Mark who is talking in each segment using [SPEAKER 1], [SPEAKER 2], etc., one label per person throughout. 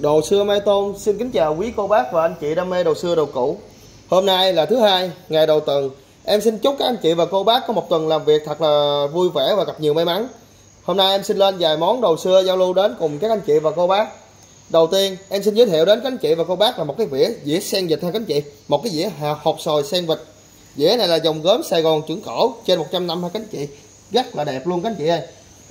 [SPEAKER 1] Đồ xưa Mai Tôn xin kính chào quý cô bác và anh chị đam mê đồ xưa đồ cũ. Hôm nay là thứ hai, ngày đầu tuần. Em xin chúc các anh chị và cô bác có một tuần làm việc thật là vui vẻ và gặp nhiều may mắn. Hôm nay em xin lên vài món đồ xưa giao lưu đến cùng các anh chị và cô bác. Đầu tiên, em xin giới thiệu đến các anh chị và cô bác là một cái vỉa dĩa sen vịt ha các anh chị. Một cái dĩa hộp sồi sen vịt. Dĩa này là dòng gốm Sài Gòn chuẩn cổ trên 100 năm ha các anh chị. Rất là đẹp luôn các anh chị ơi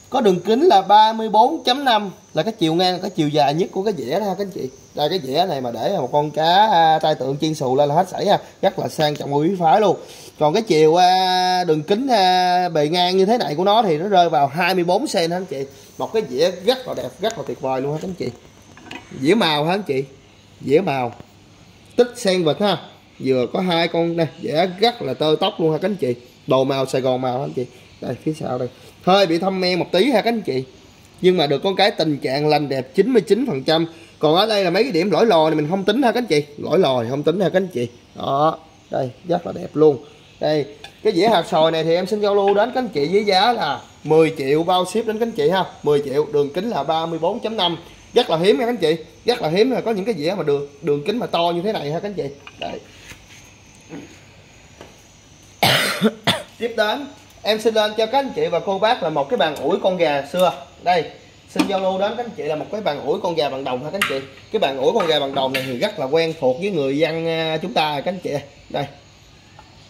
[SPEAKER 1] có đường kính là 34.5 là cái chiều ngang cái chiều dài nhất của cái dĩa đó ha các anh chị. Đây cái dĩa này mà để một con cá à, tai tượng chiên xù lên là hết sảy ha rất là sang trọng quý phái luôn. Còn cái chiều à, đường kính à, bề ngang như thế này của nó thì nó rơi vào 24 cm ha anh chị? Một cái dĩa rất là đẹp rất là tuyệt vời luôn ha các anh chị? Dĩa màu ha anh chị? Dĩa màu. Tích sen vịt ha. Vừa có hai con đây, dĩa rất là tơ tóc luôn ha các anh chị? Đồ màu Sài Gòn màu ha anh chị? Đây phía sau đây hơi bị thâm men một tí ha các anh chị. Nhưng mà được con cái tình trạng lành đẹp 99 phần trăm. Còn ở đây là mấy cái điểm lỗi lò này mình không tính ha các anh chị. Lỗi lò không tính ha các anh chị. Đó, đây, rất là đẹp luôn. Đây, cái dĩa hạt sồi này thì em xin giao lưu đến các anh chị với giá là 10 triệu bao ship đến các anh chị ha. 10 triệu, đường kính là 34.5 rất là hiếm nha các anh chị. Rất là hiếm là có những cái dĩa mà đường đường kính mà to như thế này ha các anh chị. Đây. Tiếp đến em xin lên cho các anh chị và cô bác là một cái bàn ủi con gà xưa. Đây, xin giao lưu đến các anh chị là một cái bàn ủi con gà bằng đồng ha các anh chị? Cái bàn ủi con gà bằng đồng này thì rất là quen thuộc với người dân à, chúng ta các anh chị. Đây,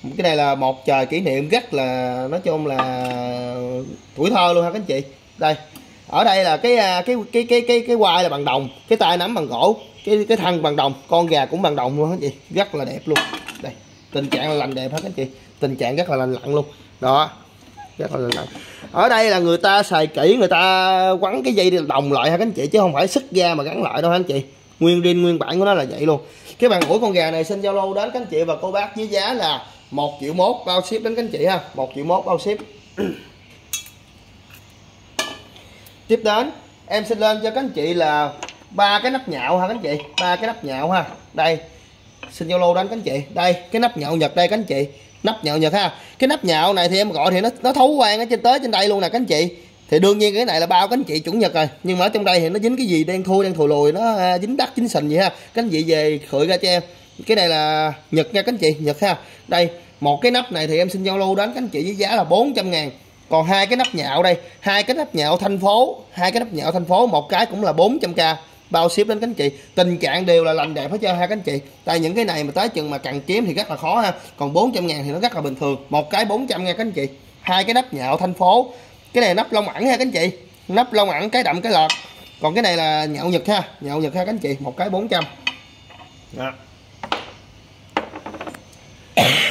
[SPEAKER 1] cái này là một trời kỷ niệm rất là, nói chung là tuổi thơ luôn ha các anh chị? Đây, ở đây là cái à, cái cái cái cái cái quai là bằng đồng, cái tay nắm bằng gỗ, cái cái thân bằng đồng, con gà cũng bằng đồng luôn các anh chị? Rất là đẹp luôn. Đây, tình trạng là lành đẹp hết các anh chị? Tình trạng rất là lành lặn luôn. Đó rất là nặng ở đây là người ta xài kỹ, người ta quấn cái dây đồng lại ha các anh chị? Chứ không phải sức ra mà gắn lại đâu ha anh chị? Nguyên riêng nguyên bản của nó là vậy luôn. Cái bàn ủi con gà này xin giao lưu đến các anh chị và cô bác với giá là một triệu mốt bao ship đến các anh chị ha. Một triệu mốt bao ship. Tiếp đến, em xin lên cho các anh chị là ba cái nắp nhạo ha các anh chị. Ba cái nắp nhạo ha. Đây, xin giao lưu đến các anh chị. Đây, cái nắp nhạo nhật đây các anh chị nắp nhạo nhật ha. Cái nắp nhạo này thì em gọi thì nó nó thấu quang ở trên tới trên đây luôn nè các anh chị. Thì đương nhiên cái này là bao các anh chị chuẩn nhật rồi. Nhưng mà ở trong đây thì nó dính cái gì? Đen thui đen thùi lùi nó à, dính đất dính sình gì ha. Các anh chị về khởi ra cho em. Cái này là nhật nha các anh chị nhật ha. Đây một cái nắp này thì em xin giao lưu đến các anh chị với giá là 400 ngàn. Còn hai cái nắp nhạo đây hai cái nắp nhạo thành phố hai cái nắp nhạo thành phố một cái cũng là 400k bao ship đến các anh chị. Tình trạng đều là lành đẹp hết trơn ha các anh chị. Tại những cái này mà tới chừng mà cần kiếm thì rất là khó ha. Còn 400 ngàn thì nó rất là bình thường. Một cái 400 ngàn các anh chị. Hai cái nắp nhạo thành phố. Cái này nắp lông ẩn ha các anh chị. Nắp lông ẩn cái đậm cái lọt. Còn cái này là nhạo nhật ha. Nhạo nhật ha các anh chị. Một cái 400 đó.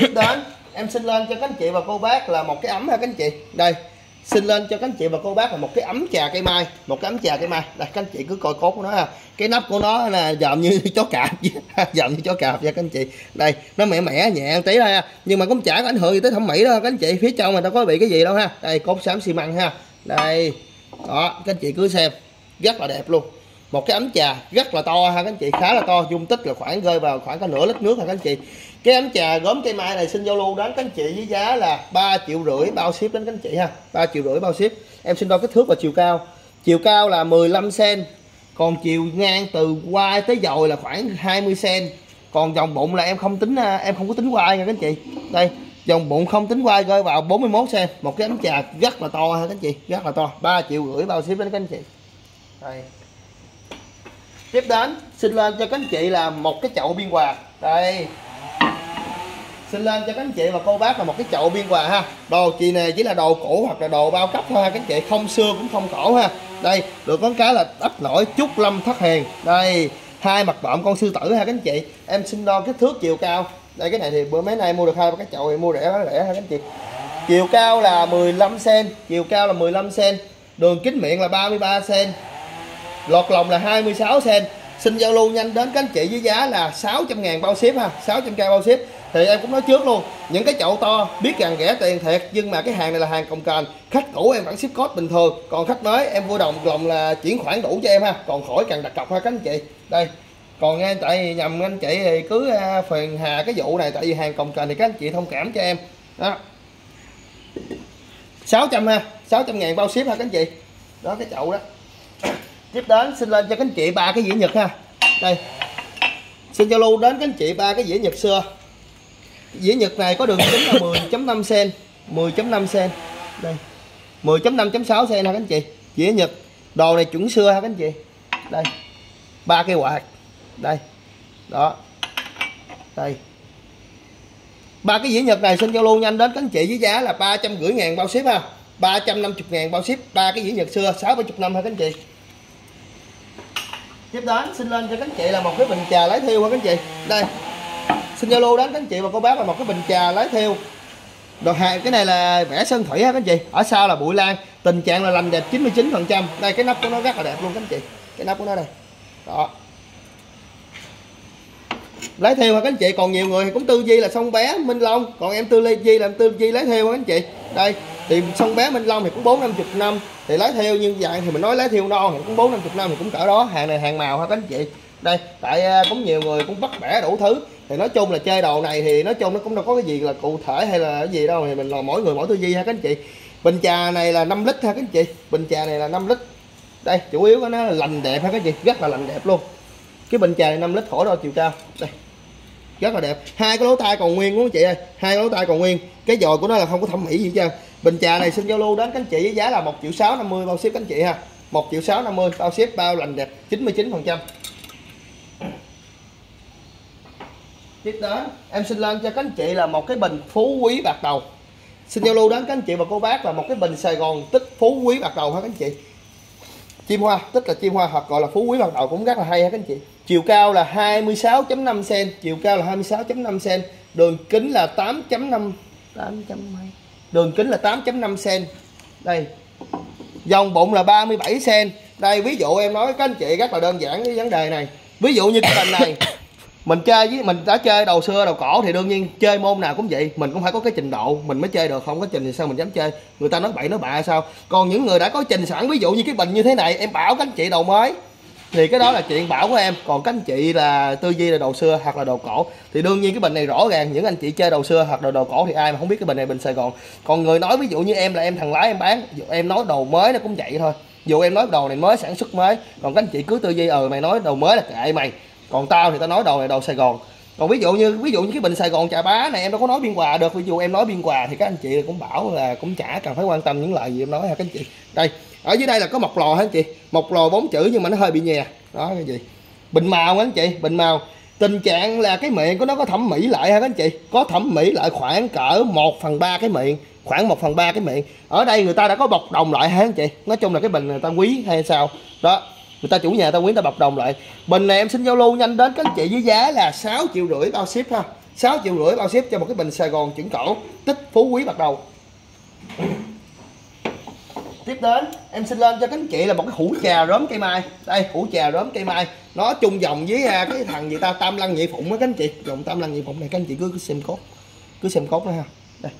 [SPEAKER 1] đến em xin lên cho các anh chị và cô bác là một cái ấm ha các anh chị. Đây xin lên cho các anh chị và cô bác là một cái ấm trà cây mai, một cái ấm trà cây mai. Đây, các anh chị cứ coi cốt của nó ha. Cái nắp của nó là dòm như chó cạp dòm như chó cạp nha các anh chị. Đây, nó mẻ mẻ, nhẹ tí thôi ha. Nhưng mà cũng chả có ảnh hưởng gì tới thẩm mỹ đâu, các anh chị. Phía trong mà đâu có bị cái gì đâu ha. Đây, cốt xám xi măng ha. Đây, đó, các anh chị cứ xem. Rất là đẹp luôn. Một cái ấm trà rất là to ha, các anh chị. Khá là to, dung tích là khoảng rơi vào khoảng có nửa lít nước ha các anh chị cái ấm trà gốm cây mai này xin giao lưu đến các anh chị với giá là 3 triệu rưỡi bao ship đến các anh chị ha. 3 triệu rưỡi bao ship. Em xin đo kích thước và chiều cao. Chiều cao là 15 cm còn chiều ngang từ quai tới dồi là khoảng 20 cm còn vòng bụng là em không tính à, em không có tính quai nha các anh chị. Đây vòng bụng không tính quai rơi vào 41 cm một cái ấm trà rất là to ha các anh chị, rất là to. 3 triệu rưỡi bao ship đến các anh chị. Đây. Tiếp đến, xin lên cho các anh chị là một cái chậu biên hòa. Đây xin lên cho các anh chị và cô bác là một cái chậu biên hòa ha. Đồ chị này chỉ là đồ cũ hoặc là đồ bao cấp thôi ha. Các anh chị không xưa cũng không cổ ha. Đây, được con cá là đắp nổi trúc lâm thất hèn. Đây, hai mặt bọm con sư tử ha các anh chị. Em xin đo kích thước chiều cao. Đây, cái này thì bữa mấy nay mua được hai cái chậu thì mua rẻ bán rẻ ha các anh chị. Chiều cao là 15 cm chiều cao là 15 cm đường kính miệng là 33 cm lọt lòng là 26 cm xin giao lưu nhanh đến các anh chị với giá là 600 ngàn bao ship ha 600k bao ship thì em cũng nói trước luôn, những cái chậu to, biết rằng rẻ tiền thiệt, nhưng mà cái hàng này là hàng cồng kềnh khách cũ em vẫn ship code bình thường, còn khách mới em vui đồng lòng là chuyển khoản đủ cho em ha. Còn khỏi cần đặt cọc ha, các anh chị. Đây, còn nghe tại vì nhầm anh chị thì cứ à, phiền hà cái vụ này, tại vì hàng cồng kềnh thì các anh chị thông cảm cho em. Đó. 600 ha 600 ngàn bao ship ha, các anh chị. Đó, cái chậu đó. Tiếp đến, xin lên cho các anh chị ba cái dĩa nhật ha. Đây. Xin giao lưu đến các anh chị ba cái dĩa nhật xưa dĩa nhật này có đường kính là 10.5 cm 10.5 cm đây 10.5.6 cm ha các anh chị? Dĩa nhật, đồ này chuẩn xưa ha các anh chị? Đây, ba cây quạt. Đây, đó. Đây. Ba cái dĩa nhật này xin giao lưu nhanh đến các anh chị với giá là ba trăm rưỡi ngàn bao ship ha. 350 ngàn bao ship, ba cái dĩa nhật xưa 6 70 năm ha các anh chị? Tiếp đến, xin lên cho các anh chị là một cái bình trà lái thiêu ha các anh chị? Đây xin giao lưu đến các anh chị và cô bác là một cái bình trà lái thiêu đồ hàng cái này là vẽ sơn thủy ha các anh chị. Ở sau là bụi lan. Tình trạng là lành đẹp 99 phần trăm. Đây, cái nắp của nó rất là đẹp luôn các anh chị. Cái nắp của nó đây. Đó. Lấy theo các anh chị? Còn nhiều người cũng tư duy là sông bé, minh long. Còn em tư duy là tư duy lấy theo các anh chị? Đây, thì sông bé, minh long thì cũng bốn năm chục năm. Thì lấy theo như vậy thì mình nói lấy theo non thì cũng bốn năm chục năm thì cũng cỡ đó. Hàng này hàng màu ha các anh chị? Đây, tại à, cũng nhiều người cũng bắt bẻ đủ thứ. Thì nói chung là chơi đồ này thì nói chung nó cũng đâu có cái gì là cụ thể hay là cái gì đâu. Thì mình là mỗi người mỗi tư duy ha các anh chị. Bình trà này là 5 lít ha các anh chị. Bình trà này là 5 lít. Đây, chủ yếu của nó là lành đẹp ha các anh chị. Rất là lành đẹp luôn. Cái bình trà này 5 lít khỏi đo chiều cao. Đây. Rất là đẹp. Hai cái lỗ tai còn nguyên đúng không chị ơi? Hai cái lỗ tai còn nguyên. Cái giò của nó là không có thẩm mỹ gì trơn. Bình trà này xin giao lưu đến các anh chị với giá là một triệu sáu năm mươi bao ship các anh chị ha. Một triệu sáu năm mươi bao ship, bao lành đẹp. 99 phần trăm tiếp đến em xin lên cho các anh chị là một cái bình phú quý bạc đầu. Xin giao lưu đến các anh chị và cô bác là một cái bình Sài Gòn tích phú quý bạc đầu ha các anh chị? Chim hoa tích là chim hoa hoặc gọi là phú quý bạc đầu cũng rất là hay ha các anh chị? Chiều cao là 26.5 cm chiều cao là 26.5 cm đường kính là 8.5 8 đường kính là 8.5 cm đây dòng bụng là 37 cm đây ví dụ em nói các anh chị rất là đơn giản cái vấn đề này. Ví dụ như cái bình này mình chơi với mình đã chơi đầu xưa đầu cổ thì đương nhiên chơi môn nào cũng vậy. Mình cũng phải có cái trình độ mình mới chơi được. Không có trình thì sao mình dám chơi? Người ta nói bậy nói bạ sao? Còn những người đã có trình sẵn ví dụ như cái bình như thế này em bảo các anh chị đầu mới. Thì cái đó là chuyện bảo của em. Còn các anh chị là tư duy là đầu xưa hoặc là đầu cổ. Thì đương nhiên cái bình này rõ ràng những anh chị chơi đầu xưa hoặc là đầu cổ thì ai mà không biết cái bình này bình sài gòn. Còn người nói ví dụ như em là em thằng lái em bán dù em nói đồ mới nó cũng vậy thôi. Dù em nói đồ này mới sản xuất mới còn các anh chị cứ tư duy ờ ừ, mày nói đồ mới là kệ mày còn tao thì tao nói đồ này đồ sài gòn. Còn ví dụ như, ví dụ như cái bình sài gòn trà bá này em đâu có nói biên hòa được. Ví dụ em nói biên hòa thì các anh chị cũng bảo là cũng chả cần phải quan tâm những lời gì em nói ha các anh chị. Đây, ở dưới đây là có một lò hả anh chị. Một lò bốn chữ nhưng mà nó hơi bị nhè. Đó, cái gì? Bình màu anh chị, bình màu. Tình trạng là cái miệng của nó có thẩm mỹ lại ha các anh chị. Có thẩm mỹ lại khoảng cỡ 1 phần ba cái miệng, khoảng 1 phần ba cái miệng. Ở đây người ta đã có bọc đồng lại ha anh chị. Nói chung là cái bình người ta quý hay sao. Đó người ta chủ nhà ta quý ta bọc đồng lại. Bình này em xin giao lưu nhanh đến các anh chị với giá là 6 triệu rưỡi bao ship ha. 6 triệu rưỡi bao ship cho một cái bình Sài Gòn chuẩn cổ tích phú quý bắt đầu. Tiếp đến em xin lên cho các anh chị là một cái hũ trà rớm cây mai. Đây hũ trà rớm cây mai. Nó chung dòng với à, cái thằng gì ta? Tam lăng nhị phụng đó các anh chị. Dòng tam lăng nhị phụng này các anh chị cứ, cứ xem cốt. Cứ xem cốt đó ha. Đây.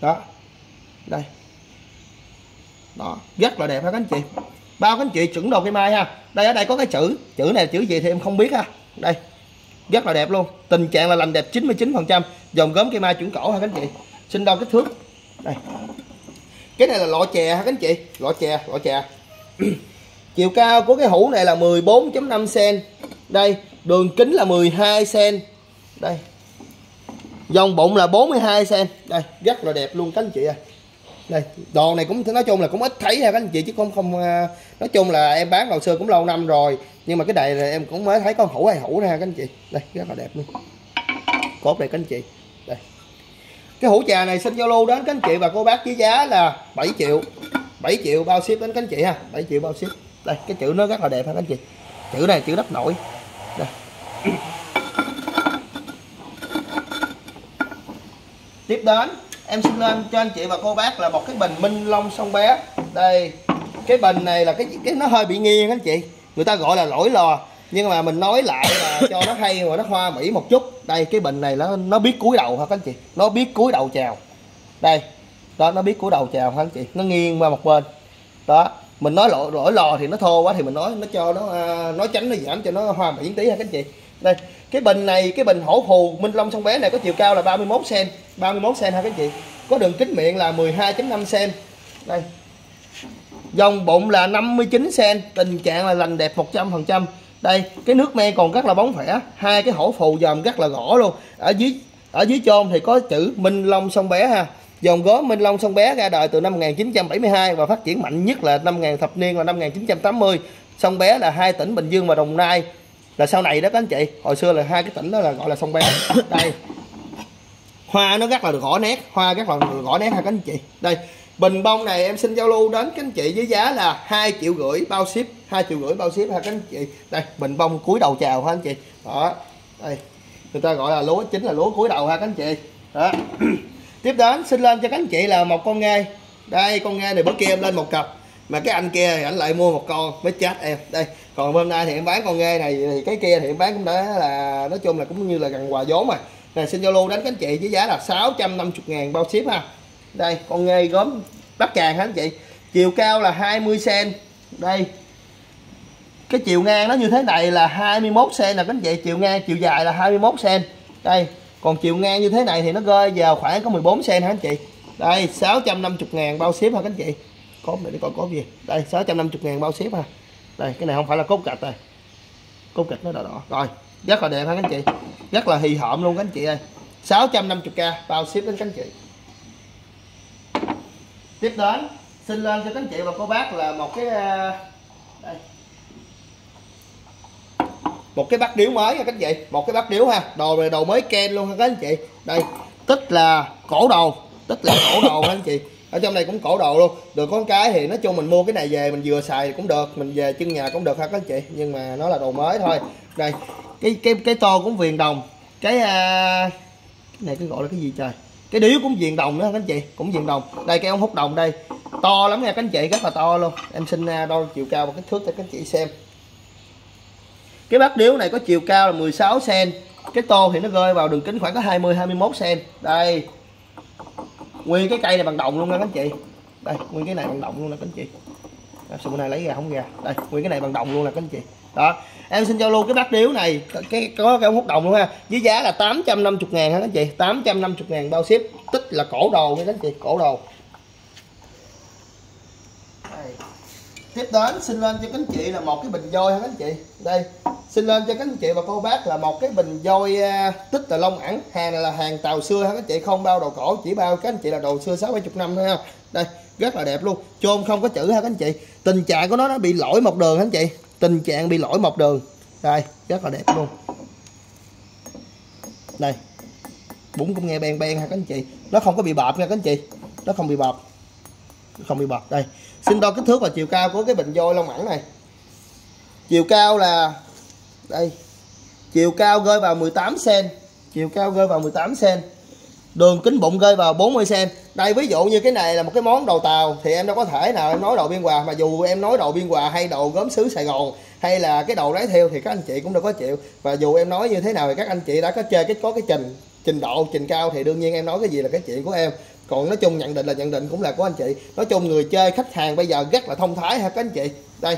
[SPEAKER 1] Đó. Đây. Đó. Rất là đẹp ha các anh chị bao các anh chị chuẩn đồ cây mai ha. Đây, ở đây có cái chữ. Chữ này chữ gì thì em không biết ha. Đây, rất là đẹp luôn. Tình trạng là làm đẹp 99 phần trăm. Dòng gốm cây mai chuẩn cổ ha các anh chị xin đo kích thước. Đây. Cái này là lọ chè ha các anh chị lọ chè lọ chè. Chiều cao của cái hũ này là 14.5 cm đây, đường kính là 12 cm đây. Dòng bụng là 42 cm đây, rất là đẹp luôn các anh chị à đây, đồ này cũng, nói chung là cũng ít thấy ha các anh chị, chứ không không à, nói chung là em bán đầu xưa cũng lâu năm rồi. Nhưng mà cái này là em cũng mới thấy con hũ hay hũ ra các anh chị. Đây, rất là đẹp luôn. Cốt này các anh chị. Đây. Cái hũ trà này xin giao lưu đến các anh chị và cô bác với giá là 7 triệu. 7 triệu bao ship đến các anh chị ha. 7 triệu bao ship. Đây, cái chữ nó rất là đẹp ha các anh chị. Chữ này, chữ đất nổi. Đây. Tiếp đến em xin lên cho anh chị và cô bác là một cái bình minh long sông bé. Đây cái bình này là cái cái nó hơi bị nghiêng anh chị. Người ta gọi là lỗi lò nhưng mà mình nói lại là cho nó hay và nó hoa mỹ một chút. Đây cái bình này nó nó biết cúi đầu hả các anh chị? Nó biết cúi đầu chào. Đây đó nó biết cúi đầu chào hả anh chị? Nó nghiêng qua một bên. Đó mình nói lỗi lỗi lò thì nó thô quá thì mình nói nó cho nó à, nói tránh nó giảm cho nó hoa mỹ tí ha các anh chị? Đây cái bình này cái bình hổ phù minh long sông bé này có chiều cao là 31 cm 31 cm ha các chị? Có đường kính miệng là 12.5 cm đây. Dòng bụng là 59 cm tình trạng là lành đẹp 100% đây, cái nước men còn rất là bóng khỏe hai cái hổ phù dòm rất là gõ luôn. Ở dưới ở dưới chôn thì có chữ Minh Long sông bé ha. Dòng gốm Minh Long sông bé ra đời từ năm 1972 và phát triển mạnh nhất là năm thập niên là năm 1980 sông bé là hai tỉnh Bình Dương và Đồng Nai. Là sau này đó các anh chị, hồi xưa là hai cái tỉnh đó là gọi là sông bé. Đây hoa nó rất là gõ nét, hoa rất là gõ nét ha các anh chị. Đây, bình bông này em xin giao lưu đến các anh chị với giá là hai triệu rưỡi bao ship, hai triệu rưỡi bao ship ha các anh chị. Đây, bình bông cuối đầu chào ha, anh chị. Đó, đây. Người ta gọi là lúa, chính là lúa cuối đầu ha các anh chị. Đó. Tiếp đến, xin lên cho các anh chị là một con nghe. Đây, con nghe này bữa kia em lên một cặp, mà cái anh kia thì anh lại mua một con mới chết em. Đây, còn hôm nay thì em bán con nghe này, thì cái kia thì em bán cũng đã là, nói chung là cũng như là gần quà vốn mà này xin Zalo đánh các anh chị với giá là 650 ngàn bao ship ha. Đây, con nghề gốm bắp càng hả anh chị? Chiều cao là 20 cm đây. Cái chiều ngang nó như thế này là 21 cm là các anh chị. Chiều ngang, chiều dài là 21 cm đây, còn chiều ngang như thế này thì nó rơi vào khoảng có 14 cm hả anh chị? Đây 650 ngàn bao ship hả các anh chị? Cốt này để coi cốt gì? Đây 650 ngàn bao ship ha. Đây, cái này không phải là cốt gạch đây cốt gạch nó đỏ đỏ. Rồi rất là đẹp ha các anh chị? Rất là hì hợm luôn các anh chị ơi. 650k bao ship đến các anh chị. Tiếp đến, xin lên cho các anh chị và cô bác là một cái ờ, đây. một cái bát điếu mới nha các anh chị. Một cái bát điếu ha. Đồ này đồ mới ken luôn ha các anh chị. Đây, tức là cổ đồ. Tức là cổ đồ ha anh chị. Ở trong này cũng cổ đồ luôn. Được con cái thì nói chung mình mua cái này về, mình vừa xài cũng được, mình về chân nhà cũng được ha các anh chị. Nhưng mà nó là đồ mới thôi. Đây cái cái cái to cũng viền đồng. Cái, à, cái này cái gọi là cái gì trời? Cái điếu cũng viền đồng nữa các anh chị cũng viền đồng. Đây cái ống hút đồng đây. To lắm nha các anh chị rất là to luôn. Em xin à, đo chiều cao và kích thước cho các anh chị xem. Cái bát điếu này có chiều cao là 16 cm cái tô thì nó rơi vào đường kính khoảng có 20 21 cm đây. Nguyên cái cây này bằng đồng luôn nha các anh chị. Đây nguyên cái này bằng đồng luôn nè các anh chị. Xong này nay lấy ra không ra. Đây nguyên cái này bằng đồng luôn nè các anh chị đó. Em xin giao lưu cái bát điếu này cái, có cái ống hút đồng luôn ha. Với giá là 850 ngàn ha các anh chị? 850 ngàn bao ship, tích là cổ đồ nha các anh chị, cổ đồ. Đây. tiếp đến, xin lên cho các anh chị là một cái bình voi ha các anh chị? Đây, xin lên cho các anh chị và cô bác là một cái bình voi à, tích là lông ẳng hàng này là hàng tàu xưa ha các anh chị? Không bao đồ cổ, chỉ bao các anh chị là đồ xưa sáu bảy chục năm thôi ha. Đây, rất là đẹp luôn. Chôn không có chữ ha các anh chị? Tình trạng của nó nó bị lỗi một đường ha anh chị? Tình trạng bị lỗi một đường. Đây, rất là đẹp luôn. Đây. Bún cũng nghe ben ben ha các anh chị? Nó không có bị bọt nha các anh chị. Nó không bị bọt không bị bọt đây. Xin đo kích thước và chiều cao của cái bình voi lông mẳng này. Chiều cao là, đây. Chiều cao rơi vào 18 cm chiều cao rơi vào 18 cm đường kính bụng rơi vào 40 cm đây, ví dụ như cái này là một cái món đầu tàu, thì em đâu có thể nào em nói đồ biên hòa, mà dù em nói đồ biên hòa hay đồ gốm xứ sài gòn, hay là cái đồ lái theo thì các anh chị cũng đâu có chịu. Và dù em nói như thế nào thì các anh chị đã có chơi cái, có cái trình trình độ, trình cao thì đương nhiên em nói cái gì là cái chuyện của em. Còn nói chung, nhận định là nhận định cũng là của anh chị. Nói chung, người chơi, khách hàng bây giờ rất là thông thái ha, các anh chị. Đây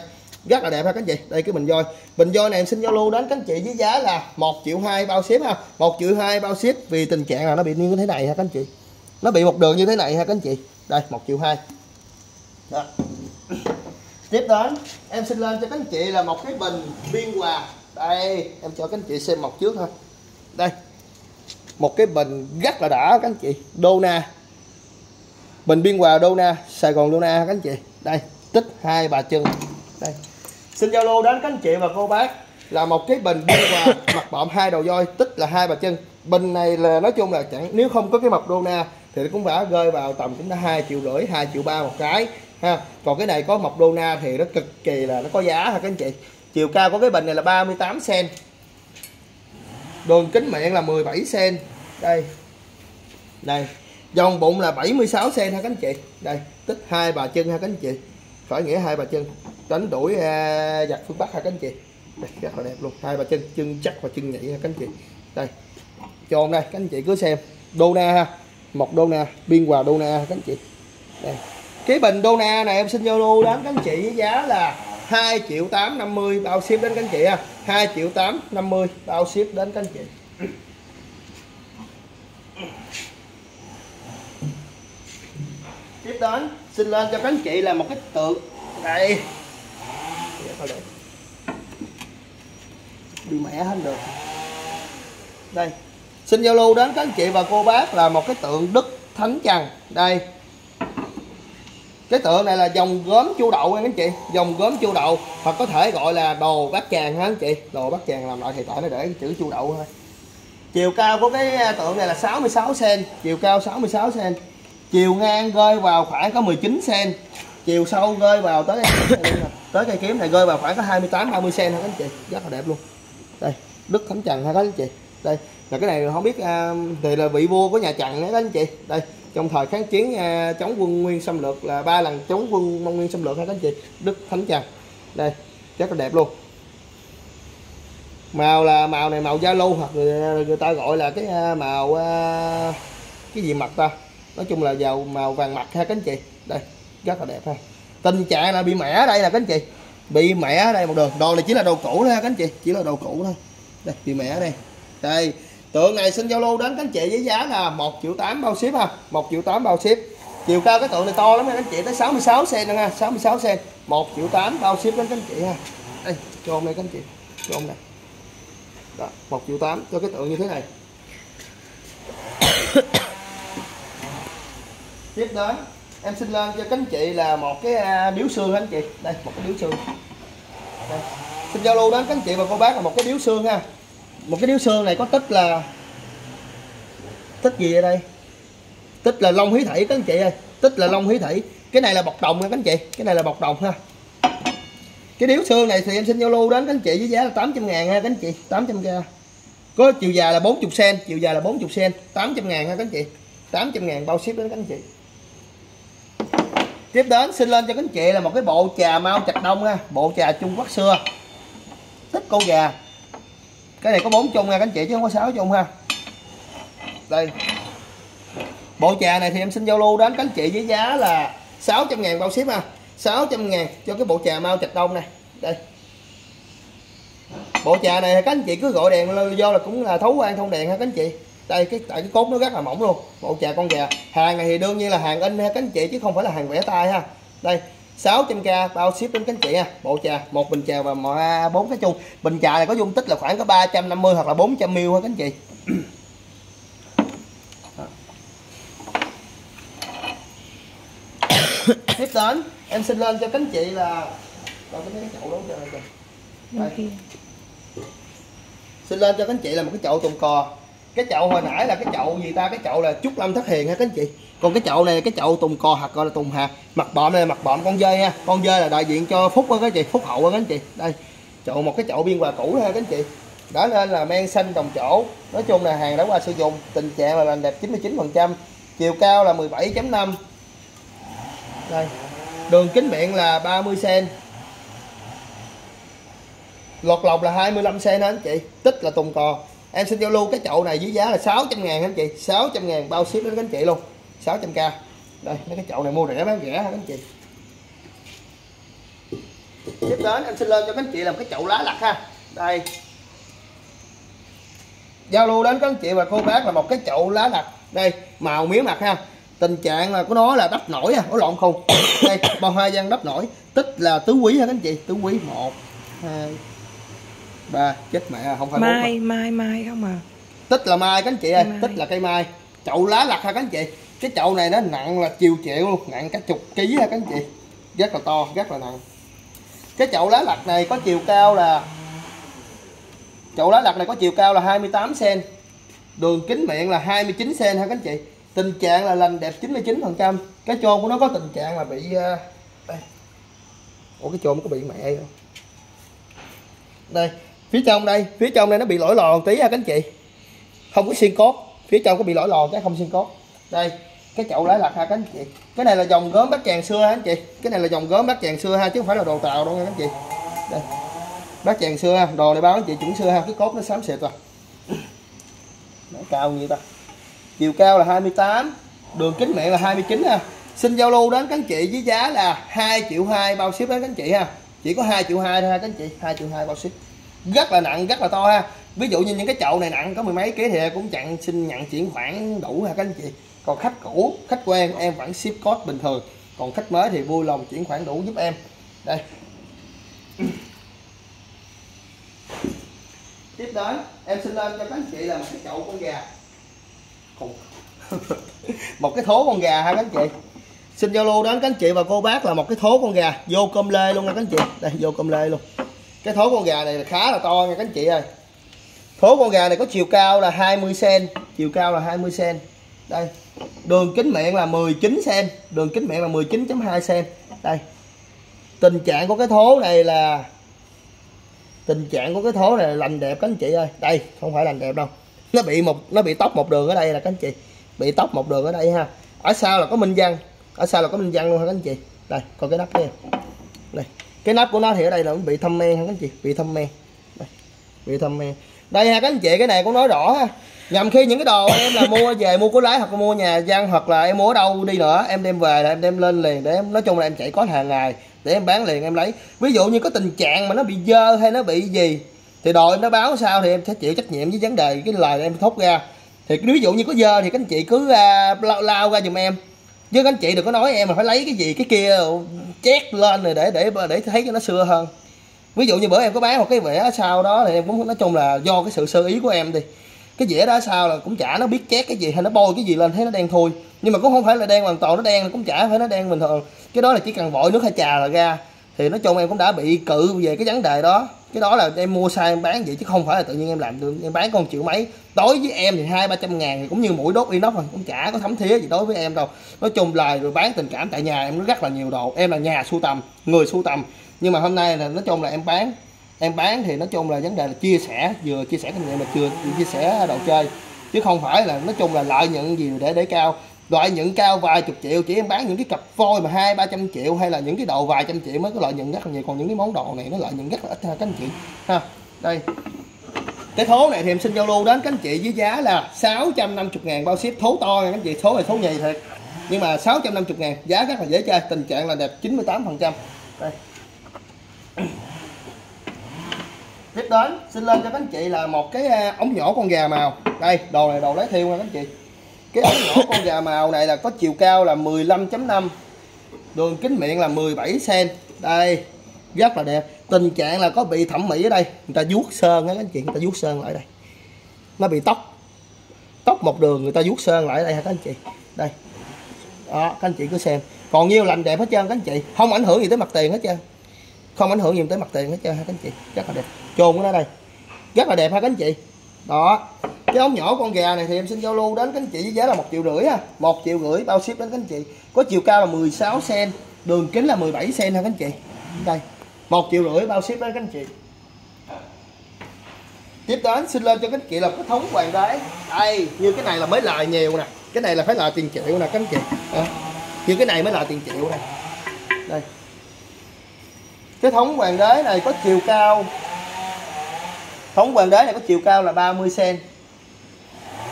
[SPEAKER 1] rất là đẹp ha, các anh chị. Đây, cái bình voi. Bình voi này em xin giao lưu đến các anh chị với giá là một triệu hai bao ship ha. Một triệu hai bao ship vì tình trạng là nó bị như thế này ha, các anh chị. Nó bị một đường như thế này ha, các anh chị. Đây, một triệu hai. Tiếp đến, em xin lên cho các anh chị là một cái bình biên hòa. Đây, em cho các anh chị xem một trước thôi đây. Một cái bình rất là đã, các anh chị. Dona. Bình biên hòa Dona, Sài Gòn Dona, các anh chị. Đây, tích hai bà chân. Đây xin lưu đến các anh chị và cô bác. Là một cái bình biên hòa mặt bọng hai đầu voi tích là hai bà chân. Bình này là nói chung là chẳng nếu không có cái mập Dona thì nó cũng phải rơi vào tầm cũng đã hai triệu rưỡi hai triệu ba một cái ha. Còn cái này có mọc Dona thì nó cực kỳ là nó có giá ha các anh chị? Chiều cao của cái bình này là 38 cm đường kính miệng là 17 cm đây. Đây. Vòng bụng là 76 cm ha các anh chị? Đây tích hai bà chân ha các anh chị khởi nghĩa hai bà chân. Đánh đuổi uh, giặc phương bắc ha các anh chị đây, rất là đẹp luôn. Hai bà chân chân chắc và chân nhảy ha các anh chị đây. Tròn đây các anh chị cứ xem. Dona ha. Một Dona biên hòa Dona các anh chị đây. Cái bình Dona này em xin giao lưu đến các anh chị với giá là 2 triệu 850 bao ship đến các anh chị ha. 2 triệu 850 bao ship đến các anh chị tiếp đến xin lên cho các anh chị là một cái tượng. Đây. Bị mẹ hết được. Đây. Xin giao lưu đến các anh chị và cô bác là một cái tượng đức thánh trần đây. Cái tượng này là dòng gốm chu đậu nha anh chị. Dòng gốm chu đậu. Hoặc có thể gọi là đồ bát tràng ha anh chị. Đồ bát tràng làm lại thì tại nó để chữ chu đậu thôi. Chiều cao của cái tượng này là 66 cm chiều cao 66 cm chiều ngang rơi vào khoảng có 19 cm chiều sâu rơi vào tới tới cây kiếm này rơi vào khoảng có 28 30 cm các anh chị? Rất là đẹp luôn. Đây đức thánh trần ha các anh chị? Đây là cái này không biết à, thì là vị vua của nhà trần đấy các anh chị. Đây trong thời kháng chiến à, chống quân nguyên xâm lược là ba lần chống quân mông nguyên xâm lược ha các anh chị? Đức thánh trần. Đây rất là đẹp luôn. Màu là màu này màu da lưu hoặc người, người ta gọi là cái à, màu à, cái gì mặt ta? Nói chung là vào màu vàng mặt ha các anh chị. Đây, rất là đẹp ha. Tình trạng là bị mẻ ở đây là các anh chị. Bị mẻ ở đây một đường. Đồ này chỉ là đồ cũ thôi các anh chị. Chỉ là đồ cũ thôi. Đây, bị mẻ ở đây. Đây, tượng này xin giao lưu đến các anh chị với giá là 1 triệu 8 bao ship ha. 1 triệu 8 bao ship. Chiều cao cái tượng này to lắm các anh chị, tới 66 cm ha. 66 cm 1 triệu 8 bao ship đến các anh chị ha. Đây cho đây các anh chị. Cho này đó 1 triệu 8 cho cái tượng như thế này tiếp đến, em xin lên cho các anh chị là một cái à, điếu xương anh chị. Đây, một cái điếu xương. Đây. xin giao lưu đến các anh chị và cô bác là một cái điếu xương ha. Một cái điếu xương này có tích là, tích gì ở đây? Tích là long hí thủy các anh chị ơi. Tích là long hí thủy. Cái này là bọc đồng nha các anh chị. Cái này là bọc đồng ha. Cái điếu xương này thì em xin giao lưu đến các anh chị với giá là 800 ngàn ha các anh chị 800 k có chiều dài là 40 cm chiều dài là 40 cm 800 ngàn ha các anh chị 800 ngàn bao ship đến các anh chị tiếp đến, xin lên cho các anh chị là một cái bộ trà mau chặt đông ha bộ trà Trung Quốc xưa. Thích cô gà. Cái này có bốn chung nha, các anh chị, chứ không có sáu chung ha. Đây. Bộ trà này thì em xin giao lưu đến các anh chị với giá là 600 ngàn bao ship ha. 600 ngàn cho cái bộ trà mau chặt đông này. Đây. Bộ trà này các anh chị cứ gọi đèn vô là cũng là thấu quan thông đèn ha, các anh chị đây cái tại cái cốt nó rất là mỏng luôn. Bộ trà con gà. Hàng này thì đương nhiên là hàng in ha các anh chị chứ không phải là hàng vẽ tay ha. Đây 600k bao ship đến các anh chị ha. Bộ trà một bình trà và bốn cái chung bình trà này có dung tích là khoảng có 350 hoặc là 400 ml ha các anh chị. Tiếp đến em xin lên cho các anh chị là đâu cái chậu đó đây. xin lên cho các anh chị là một cái chậu tùng cò cái chậu hồi nãy là cái chậu gì ta? Cái chậu là trúc lâm thất hiền ha các anh chị? Còn cái chậu này cái chậu tùng cò hạt gọi là tùng hạt mặt bọm này là mặt bọm con dơi nha con dơi là đại diện cho phúc đó các anh chị, phúc hậu đó các anh chị. Đây, chậu một cái chậu biên hòa cũ ha các anh chị. Đó nên là men xanh đồng chỗ. Nói chung là hàng đã qua sử dụng, tình trạng là làm đẹp 99 phần trăm, chiều cao là 17.5 đây, đường kính miệng là 30 cm lọt lọc là 25 cm anh chị? Tích là tùng cò em xin giao lưu cái chậu này với giá là 600 ngàn anh chị. 600 ngàn, bao ship đến các anh chị luôn. 600k đây, mấy cái chậu này mua rẻ bán rẻ hả các anh chị? Tiếp đến em xin lên cho các anh chị làm cái chậu lá lặt ha. Đây. Giao lưu đến các anh chị và cô bác là một cái chậu lá lặt. Đây, màu miếng mặt ha. Tình trạng là của nó là đắp nổi à có lộn không? Đây, bao hoa gian đắp nổi. Tích là tứ quý ha các anh chị? Tứ quý, một, hai ba chết mẹ không phải
[SPEAKER 2] mai mai mai không à?
[SPEAKER 1] Tích là mai các anh chị ơi tích là cây mai. Chậu lá lặt ha các anh chị? Cái chậu này nó nặng là chiều triệu luôn nặng cả chục ký ha các anh chị? Rất là to rất là nặng. Cái chậu lá lặt này có chiều cao là chậu lá lặt này có chiều cao là 28 cm đường kính miệng là 29 cm ha các anh chị? Tình trạng là lành đẹp 99 phần trăm. Cái chôn của nó có tình trạng là bị ờ, đây. Ủa cái chôn có bị mẹ không? Đây phía trong đây, phía trong đây nó bị lỗi lòn tí ha các anh chị. Không có xiên cốt. Phía trong có bị lỗi lò cái không xiên cốt. Đây, cái chậu lá lặt ha các anh chị. Cái này là dòng gốm bát tràng xưa ha anh chị. Cái này là dòng gốm bát tràng xưa ha, chứ không phải là đồ tàu đâu nha các anh chị. Đây, bát tràng xưa ha, đồ này báo anh chị chuẩn xưa ha, cái cốt nó xám xịt rồi nó cao như ta. Chiều cao là 28 đường kính miệng là 29 ha. Xin giao lưu đến các anh chị với giá là 2 triệu 2 bao ship đến các anh chị ha. Chỉ có 2 triệu 2 thôi ha các anh chị 2 triệu 2 bao ship rất là nặng, rất là to ha. Ví dụ như những cái chậu này nặng có mười mấy ký thì cũng chặn, xin nhận chuyển khoản đủ ha, các anh chị. Còn khách cũ, khách quen, em vẫn ship code bình thường. Còn khách mới thì vui lòng chuyển khoản đủ giúp em. Đây. Tiếp đến, em xin lên cho các anh chị là một cái chậu con gà. Một cái thố con gà ha, các anh chị. Xin giao lưu đến các anh chị và cô bác là một cái thố con gà. Vô cơm lê luôn nha, các anh chị. Đây, vô cơm lê luôn cái thố con gà này là khá là to nha các anh chị ơi. Thố con gà này có chiều cao là 20 cm chiều cao là 20 cm đây, đường kính miệng là 19 cm đường kính miệng là 19.2 cm đây, tình trạng của cái thố này là, tình trạng của cái thố này là lành đẹp các anh chị ơi. Đây, không phải lành đẹp đâu. Nó bị một, nó bị tóc một đường ở đây là các anh chị. Bị tóc một đường ở đây ha. Ở sau là có minh văn, ở sau là có minh văn luôn ha các anh chị? Đây, coi cái nắp kia đây cái nắp của nó thì ở đây là bị thâm men ha các anh chị? Bị thâm men đây, bị thâm men đây ha các anh chị? Cái này cũng nói rõ ha. Nhằm khi những cái đồ em là mua về mua của lái hoặc là mua nhà gian hoặc là em mua ở đâu đi nữa em đem về là em đem lên liền. Để em nói chung là em chạy có hàng ngày để em bán liền em lấy. Ví dụ như có tình trạng mà nó bị dơ hay nó bị gì thì đội em nó báo sao thì em sẽ chịu trách nhiệm với vấn đề cái lời em thốt ra. Thì ví dụ như có dơ thì các anh chị cứ uh, lao, lao ra giùm em chứ các anh chị đừng có nói em mà phải lấy cái gì, cái kia chét lên rồi để để để thấy cho nó xưa hơn. Ví dụ như bữa em có bán một cái vẽ sau đó thì em cũng nói chung là do cái sự sơ ý của em đi. Cái dĩa đó sao là cũng chả nó biết chét cái gì hay nó bôi cái gì lên thấy nó đen thui. Nhưng mà cũng không phải là đen hoàn toàn, nó đen cũng chả phải nó đen bình thường. Cái đó là chỉ cần vội nước hay trà là ra. Thì nói chung em cũng đã bị cự về cái vấn đề đó cái đó là em mua sai em bán vậy chứ không phải là tự nhiên em làm được. Em bán con triệu mấy. Đối với em thì hai ba trăm ngàn thì cũng như mũi đốt inox rồi cũng chả có thấm thía gì đối với em đâu. Nói chung lời rồi bán tình cảm tại nhà em rất là nhiều đồ. Em là nhà sưu tầm, người sưu tầm. Nhưng mà hôm nay là nói chung là em bán em bán thì nói chung là vấn đề là chia sẻ, vừa chia sẻ kinh nghiệm mà chưa chia sẻ đồ chơi. Chứ không phải là nói chung là lợi nhuận gì để để cao loại nhận cao vài chục triệu, chỉ em bán những cái cặp voi mà hai, ba trăm triệu hay là những cái đồ vài trăm triệu mới có lợi nhuận rất là nhiều. Còn những cái món đồ này nó lợi nhuận rất là ít ha, các anh chị. Ha, đây. Cái thố này thì em xin giao lưu đến các anh chị với giá là 650 ngàn bao ship. Thố to nha các anh chị, thố này thố nhì thiệt. Nhưng mà 650 ngàn, giá rất là dễ chơi, tình trạng là đẹp 98 phần trăm. Đây. Tiếp đến, xin lên cho các anh chị là một cái ờ, ống nhỏ con gà màu. Đây, đồ này đồ lấy thiêu nha các anh chị cái ống nhỏ con gà màu này là có chiều cao là 15.5 đường kính miệng là 17 cm đây, rất là đẹp. Tình trạng là có bị thẩm mỹ ở đây. Người ta vuốt sơn á, các anh chị, người ta vuốt sơn lại đây. Nó bị tóc. Tóc một đường người ta vuốt sơn lại đây ha các anh chị? Đây. Đó, các anh chị cứ xem. Còn nhiêu lành đẹp hết trơn các anh chị? Không ảnh hưởng gì tới mặt tiền hết trơn. Không ảnh hưởng gì tới mặt tiền hết trơn ha các anh chị? Rất là đẹp. Chôn nó đây. Rất là đẹp ha các anh chị? Đó cái ống nhỏ con gà này thì em xin giao lưu đến các anh chị với giá là một triệu rưỡi ha một triệu rưỡi bao ship đến các anh chị. Có chiều cao là 16 cm đường kính là 17 cm ha các anh chị? Đây một triệu rưỡi bao ship đến các anh chị. Tiếp đến xin lên cho các anh chị là cái thống hoàng đế. Đây như cái này là mới lời nhiều nè. Cái này là phải là tiền triệu nè các anh chị. À, như cái này mới là tiền triệu nè. Đây. Cái thống hoàng đế này có chiều cao. Thống hoàng đế này có chiều cao là 30 cm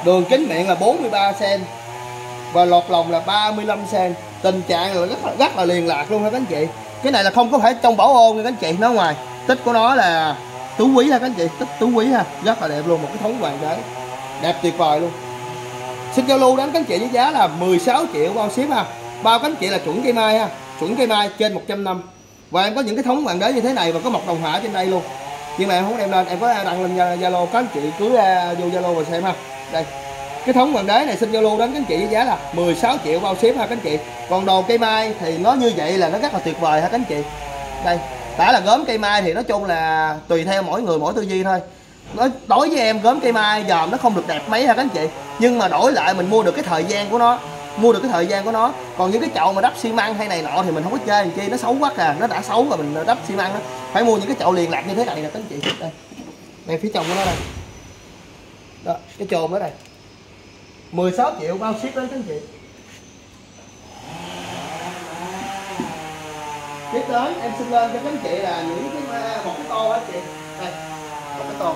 [SPEAKER 1] đường kính miệng là 43 cm và lọt lòng là 35 cm tình trạng là rất là, rất là liền lạc luôn ha các anh chị? Cái này là không có phải trong bảo ôn nha các anh chị nó ngoài. Tích của nó là tú quý ha các anh chị? Tích tú quý ha rất là đẹp luôn một cái thống hoàng đế đẹp tuyệt vời luôn. Xin giao lưu đến các anh chị với giá là 16 triệu bao ship ha. Bao các anh chị là chuẩn cây mai ha chuẩn cây mai trên 100 năm. Và em có những cái thống hoàng đế như thế này và có mọc đồng hạ trên đây luôn. Nhưng mà em không đem lên em có đăng lên zalo các anh chị cứ à, vô zalo và xem ha đây, cái thống hoàng đế này xin giao lưu đến các anh chị với giá là 16 triệu bao ship ha các anh chị. Còn đồ cây mai thì nó như vậy là nó rất là tuyệt vời ha các anh chị. Đây đã là gốm cây mai thì nói chung là tùy theo mỗi người, mỗi tư duy thôi. Nó đối với em, gốm cây mai dòm nó không được đẹp mấy ha các anh chị. Nhưng mà đổi lại mình mua được cái thời gian của nó, mua được cái thời gian của nó. Còn những cái chậu mà đắp xi măng hay này nọ thì mình không có chơi chi, nó xấu quá à nó đã xấu rồi mình đắp xi măng đó phải mua những cái chậu liền lạc như thế này nè các anh chị. Đây đây, phía trong của nó đây đó, cái chồn đó đây. 16 triệu, bao ship đến các anh chị. Tiếp đến em xin lên cho các anh chị là những cái một cái tô hết chị. Đây một cái tô.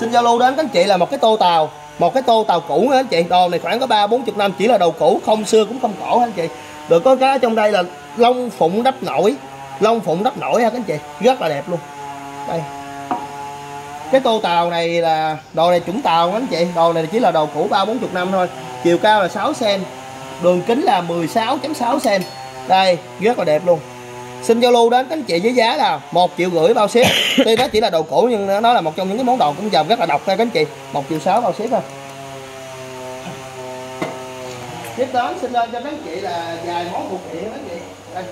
[SPEAKER 1] Xin giao lưu đến các anh chị là một cái tô tàu, một cái tô tàu cũ anh chị? Đồ này khoảng có ba, bốn chục năm, chỉ là đồ cũ, không xưa cũng không cổ anh chị? Được có cái trong đây là lông phụng đắp nổi. Lông phụng đắp nổi ha các anh chị? Rất là đẹp luôn. Đây cái tô tàu này là đồ này chuẩn tàu anh chị. Đồ này chỉ là đồ cũ ba bốn chục năm thôi. Chiều cao là 6 cm đường kính là 16.6 cm đây rất là đẹp luôn. Xin giao lưu đến các anh chị với giá là một triệu rưỡi bao ship tuy nó chỉ là đồ cổ nhưng nó là một trong những cái món đồ cũng dòng rất là độc các anh chị. Một triệu sáu bao ship thôi. Tiếp đến xin lên cho các anh chị là dài món phụ kiện các anh chị. Đây.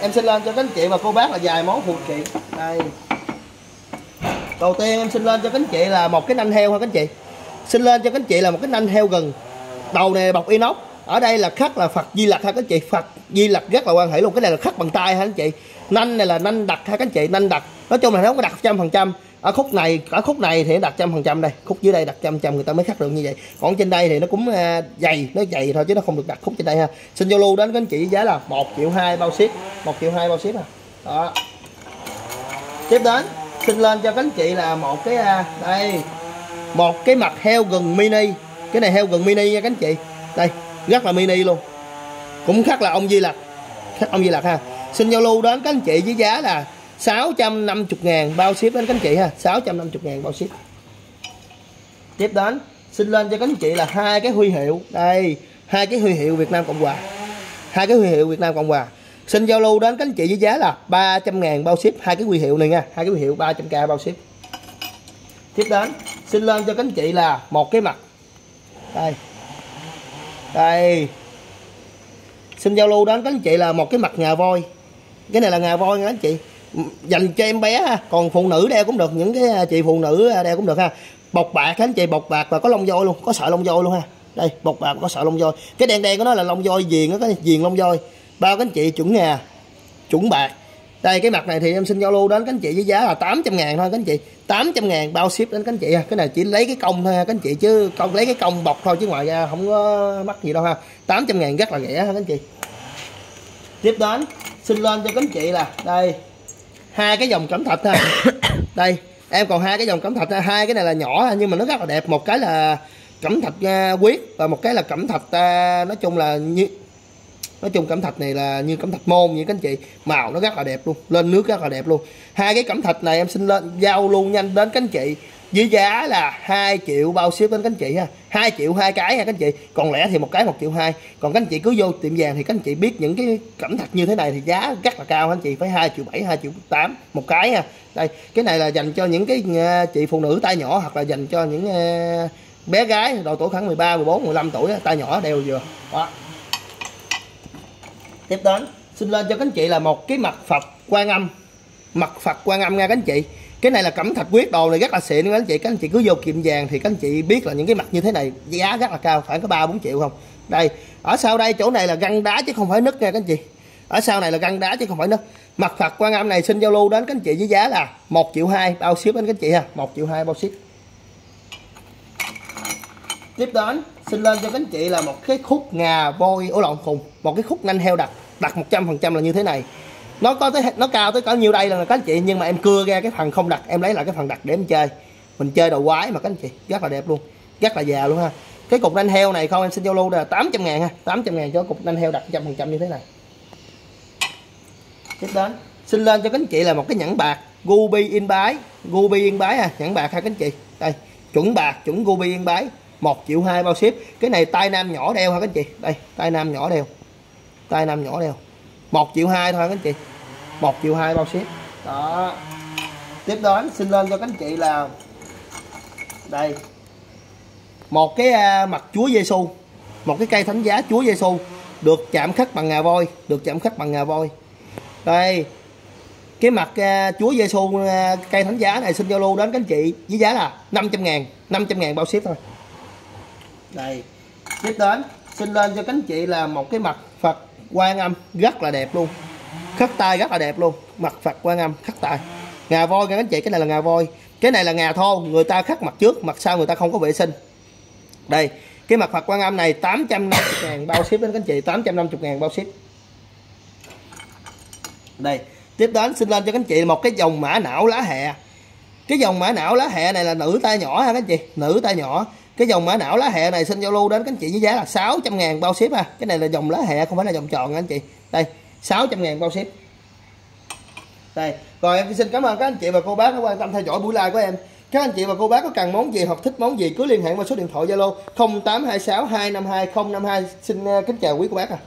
[SPEAKER 1] Em xin lên cho các anh chị và cô bác là dài món phụ kiện. Đây đầu tiên em xin lên cho các anh chị là một cái nanh heo ha các anh chị. Xin lên cho các anh chị là một cái nanh heo gừng đầu này bọc inox. Ở đây là khắc là phật di lặc ha các anh chị? Phật di lặc rất là quan hệ luôn. Cái này là khắc bằng tay ha anh chị? Nanh này là nanh đặt ha các anh chị? Nanh đặt nói chung là nó không có đặt trăm phần trăm. Ở khúc này ở khúc này thì nó đặt trăm phần trăm đây. Khúc dưới đây đặt trăm trăm người ta mới khắc được như vậy. Còn trên đây thì nó cũng à, dày nó dày thôi chứ nó không được đặt khúc trên đây ha. Xin zalo đến các anh chị giá là một triệu hai bao ship. Một triệu hai bao ship à. Đó. Tiếp đến xin lên cho các anh chị là một cái à, đây, một cái mặt heo gừng mini. Cái này heo gừng mini nha các anh chị. Đây, rất là mini luôn. Cũng khác là ông Di Lặc. Khác ông Di Lặc ha. Xin giao lưu đến các anh chị với giá là 650 ngàn. Bao ship đến các anh chị ha. 650 ngàn bao ship. Tiếp đến, xin lên cho các anh chị là hai cái huy hiệu. Đây, hai cái huy hiệu Việt Nam Cộng Hòa. Hai cái huy hiệu Việt Nam Cộng Hòa xin giao lưu đến các anh chị với giá là 300 ngàn bao ship. Hai cái quy hiệu này nha. Hai cái quy hiệu 300k bao ship. Tiếp đến, xin lên cho các anh chị là một cái mặt. Đây. Đây. Xin giao lưu đến các anh chị là một cái mặt ngà voi. Cái này là ngà voi nha anh chị. Dành cho em bé ha. Còn phụ nữ đeo cũng được. Những cái à, chị phụ nữ à, đeo cũng được ha. Bọc bạc các anh chị bọc bạc và có lông voi luôn. Có sợi lông voi luôn ha. Đây bọc bạc có sợi lông voi. Cái đen đen của nó là lông voi viền nó có viền lông voi bao các anh chị chuẩn ngà chuẩn bạc. Đây cái mặt này thì em xin giao lưu đến các anh chị với giá là 800 ngàn thôi các anh chị 800 ngàn bao ship đến các anh chị ha cái này chỉ lấy cái công thôi các anh chị chứ công lấy cái công bọc thôi chứ ngoài ra không có mắc gì đâu ha. 800 ngàn rất là rẻ ha các anh chị. Tiếp đến xin lên cho các anh chị là đây hai cái dòng cẩm thạch ha. Đây em còn hai cái dòng cẩm thạch hai cái này là nhỏ nhưng mà nó rất là đẹp. Một cái là cẩm thạch uh, quyết và một cái là cẩm thạch uh, nói chung là như nói chung cẩm thạch này là như cẩm thạch môn như các anh chị. Màu nó rất là đẹp luôn, lên nước rất là đẹp luôn. Hai cái cẩm thạch này em xin lên giao luôn nhanh đến các anh chị. Với giá là 2 triệu bao ship đến các anh chị ha. 2 triệu hai cái ha các anh chị. Còn lẻ thì một cái một triệu hai. Còn các anh chị cứ vô tiệm vàng thì các anh chị biết những cái cẩm thạch như thế này thì giá rất là cao anh chị. Phải 2 triệu 7 2 triệu 8 một cái ha. Đây, cái này là dành cho những cái à, chị phụ nữ tay nhỏ hoặc là dành cho những à, bé gái, độ tuổi khoảng 13 14 15 tuổi tay nhỏ đeo vừa. Đó tiếp đến, xin lên cho các anh chị là một cái mặt Phật quan âm. Mặt Phật quan âm nha các anh chị. Cái này là cẩm thạch quyết đồ này rất là xịn các anh chị. Các anh chị cứ vô kiệm vàng thì các anh chị biết là những cái mặt như thế này giá rất là cao, khoảng có ba bốn triệu không? Đây, ở sau đây chỗ này là găng đá chứ không phải nứt nha các anh chị. Ở sau này là găng đá chứ không phải nứt. Mặt Phật quan âm này xin giao lưu đến các anh chị với giá là một triệu hai, bao ship đến các anh chị ha. Một triệu hai, bao ship tiếp đến, xin lên cho các anh chị là một cái khúc ngà voi ố lộn khùng một cái khúc nanh heo đặt đặt 100% là như thế này. Nó có tới, nó cao tới cỡ nhiêu đây là các anh chị? Nhưng mà em cưa ra cái phần không đặt em lấy lại cái phần đặt để em chơi. Mình chơi đồ quái mà các anh chị, rất là đẹp luôn, rất là già luôn ha. Cái cục nanh heo này không, em xin giao lưu là 800 ngàn ha. 800 ngàn cho cục nanh heo đặt trăm phần trăm như thế này. Tiếp đến, xin lên cho các anh chị là một cái nhẫn bạc Ruby Yên Bái. Ruby Yên Bái ha, nhẫn bạc ha các anh chị. Đây, chuẩn bạc, chuẩn Ruby Yên Bái. 1 triệu 2 bao ship. Cái này tay nam nhỏ đeo hả các anh chị? Đây tay nam nhỏ đeo. Tay nam nhỏ đeo. 1 triệu 2 thôi các anh chị? 1 triệu 2 bao ship. Đó. Tiếp đến xin lên cho các anh chị là đây. Một cái à, mặt chúa Giêsu một cái cây thánh giá chúa Giêsu được chạm khắc bằng ngà voi được chạm khắc bằng ngà voi. Đây. Cái mặt uh, chúa Giêsu uh, à, cây thánh giá này xin giao lưu đến các anh chị với giá là 500 ngàn 500 ngàn bao ship thôi đây. Tiếp đến, xin lên cho các anh chị là một cái mặt Phật quan âm rất là đẹp luôn. Khắc tay rất là đẹp luôn. Mặt Phật quan âm khắc tay ngà voi các anh chị, cái này là ngà voi. Cái này là ngà thô, người ta khắc mặt trước, mặt sau người ta không có vệ sinh. Đây, cái mặt Phật quan âm này 850 ngàn bao ship đến các anh chị 850 ngàn bao ship. Đây, tiếp đến xin lên cho các anh chị một cái dòng mã não lá hẹ. Cái dòng mã não lá hẹ này là nữ tay nhỏ ha các anh chị, nữ tay nhỏ cái dòng mã não lá hẹ này xin giao lưu đến các anh chị với giá là 600 ngàn bao ship ha. Cái này là dòng lá hẹ không phải là dòng tròn anh chị. Đây 600 ngàn bao ship. Đây, rồi em xin cảm ơn các anh chị và cô bác đã quan tâm theo dõi buổi live của em. Các anh chị và cô bác có cần món gì hoặc thích món gì cứ liên hệ qua số điện thoại Zalo 0826 252 052 xin ờ, kính chào quý cô bác à